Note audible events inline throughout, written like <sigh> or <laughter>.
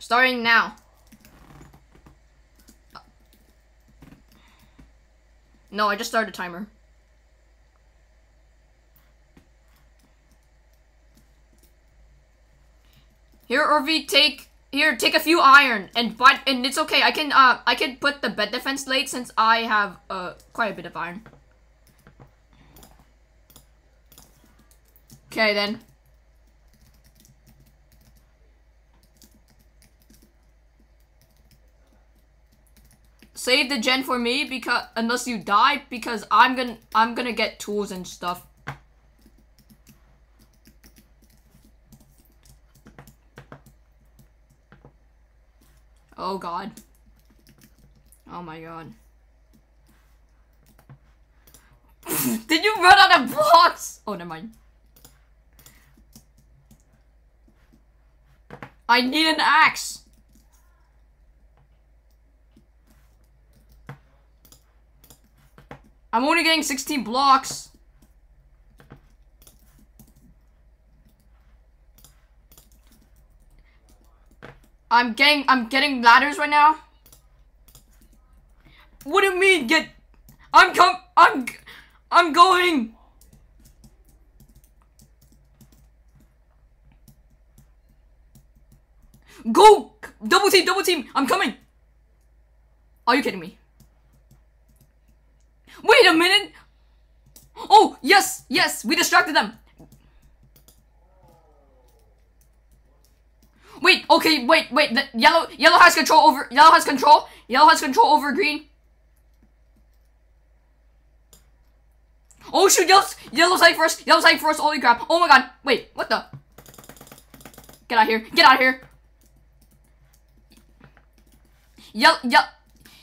Starting now. No, I just started a timer. Here, Orvi, take here, take a few iron, and but and it's okay. I can uh I can put the bed defense late since I have uh quite a bit of iron. Okay then. Save the gen for me because unless you die because I'm gonna I'm gonna get tools and stuff. Oh god. Oh my god. <laughs> Did you run out of blocks? Oh, never mind. I need an axe. I'm only getting 16 blocks. I'm getting I'm getting ladders right now. What do you mean get I'm com I'm I'm going. Go! Double team, double team! I'm coming! Are you kidding me? Wait a minute! Oh, yes, yes, we distracted them. Wait, okay, wait, wait. The yellow, yellow has control over. Yellow has control. Yellow has control over green. Oh shoot, yellow's, yellow's hiding first. Yellow's hiding first. Holy crap. Oh my god. Wait, what the? Get out of here. Get out of here. Yellow, yellow,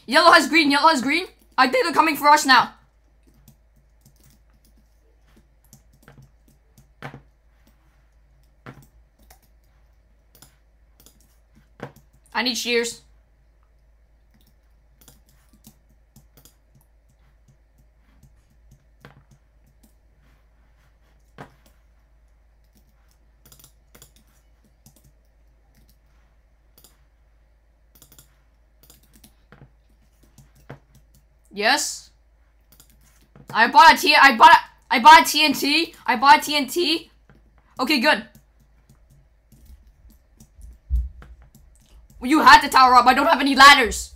yellow has green. Yellow has green. I think they're coming for us now. I need shears. Yes. I bought a T. I bought. I bought a TNT. I bought TNT. Okay, good. You had to tower up. I don't have any ladders.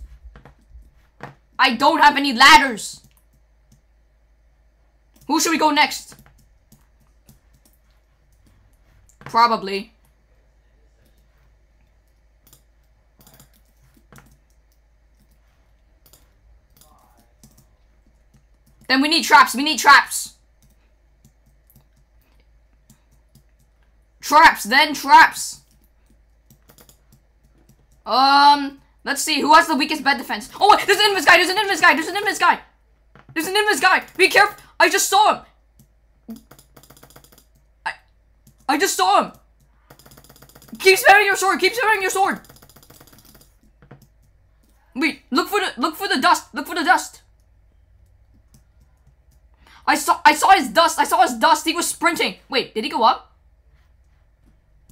I don't have any ladders. Who should we go next? Probably. Then we need traps. We need traps. Traps, then traps. Um, let's see. Who has the weakest bed defense? Oh, wait, there's an invis guy. There's an invis guy. There's an invis guy. There's an invis guy. Be careful. I just saw him. I, I just saw him. Keep spamming your sword. Keep spamming your sword. Wait, look for the look for the dust. Look for the dust. I saw I saw his dust. I saw his dust. He was sprinting. Wait, did he go up?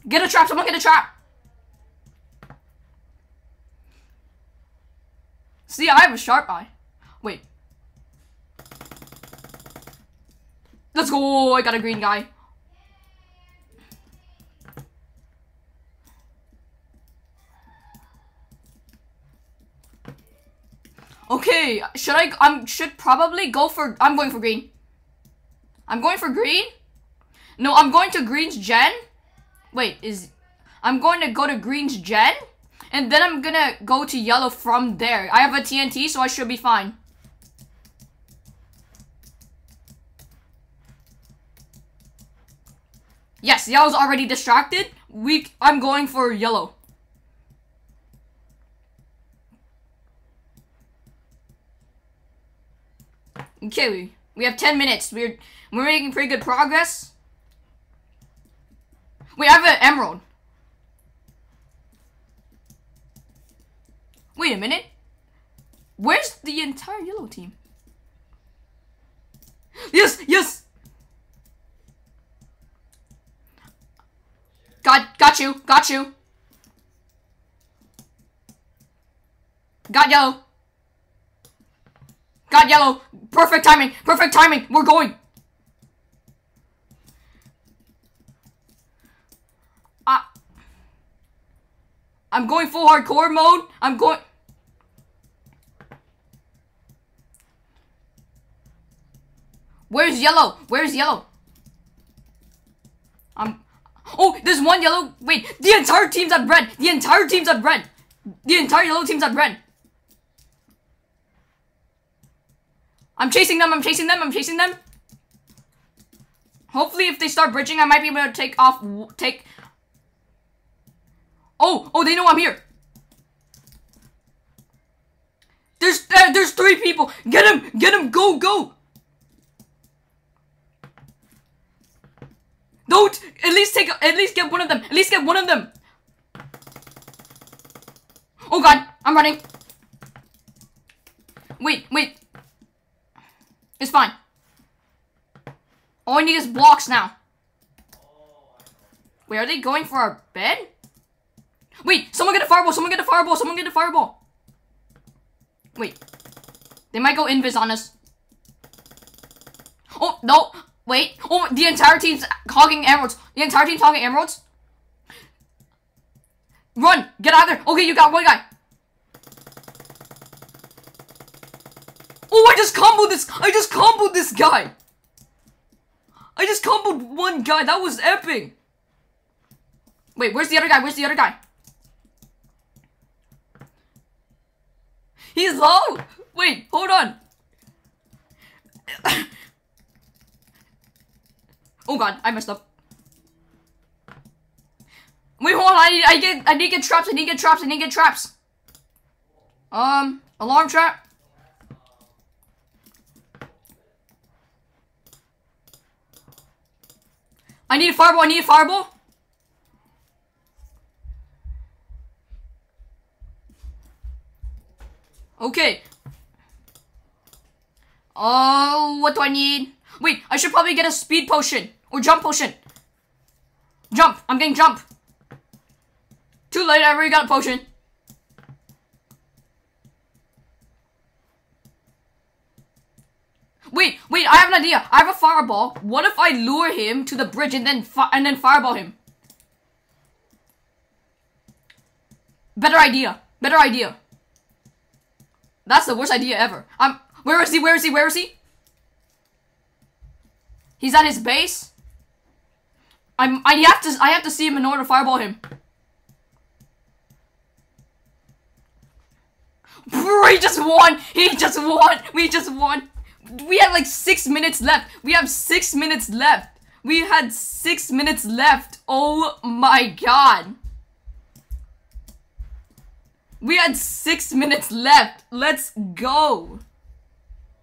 Get a trap. Someone get a trap. See, I have a sharp eye. Wait. Let's go. I got a green guy. Okay, should I, I'm, should probably go for, I'm going for green. I'm going for green? No, I'm going to green's gen. Wait, is, I'm going to go to green's gen? And then I'm gonna go to yellow from there. I have a TNT, so I should be fine. Yes, yellow's already distracted. We, I'm going for yellow. Okay, we, have 10 minutes. We're, we're making pretty good progress. We have an emerald. Wait a minute. Where's the entire yellow team? Yes, yes. Got, got you, got you. Got yellow. Got yellow. Perfect timing. Perfect timing. We're going. I, I'm going full hardcore mode. I'm going. Where's yellow? Where's yellow? I'm. Oh, there's one yellow. Wait, the entire team's at red. The entire team's at red. The entire yellow team's at red. I'm chasing them. I'm chasing them. I'm chasing them. Hopefully, if they start bridging, I might be able to take off. Take. Oh, oh, they know I'm here. There's uh, there's three people. Get him. Get him. Go, go. Don't! At least take- at least get one of them! At least get one of them! Oh god, I'm running. Wait, wait. It's fine. All I need is blocks now. Wait, are they going for our bed? Wait, someone get a fireball, someone get a fireball, someone get a fireball. Wait. They might go invis on us. Oh, no. Wait. Oh, the entire team's hogging emeralds. The entire team's hogging emeralds. Run! Get out of there! Okay, you got one guy. Oh, I just comboed this! I just comboed this guy! I just comboed one guy. That was epic. Wait, where's the other guy? Where's the other guy? He's low! Wait, hold on. <coughs> Oh god, I messed up. Wait, hold on, I I get, I need to get traps, I need to get traps, I need to get traps. Um, alarm trap. I need a fireball, I need a fireball. Okay. Oh, what do I need? Wait, I should probably get a speed potion. Or jump potion. Jump. I'm getting jump. Too late. I already got a potion. Wait, wait, I have an idea. I have a fireball. What if I lure him to the bridge and then and then fireball him? Better idea. Better idea. That's the worst idea ever. I'm where is he? Where is he? Where is he? He's at his base. I'm. I have to. I have to see him in order to fireball him. He just won. He just won. We just won. We have like six minutes left. We have six minutes left. We had six minutes left. Oh my god. We had six minutes left. Let's go.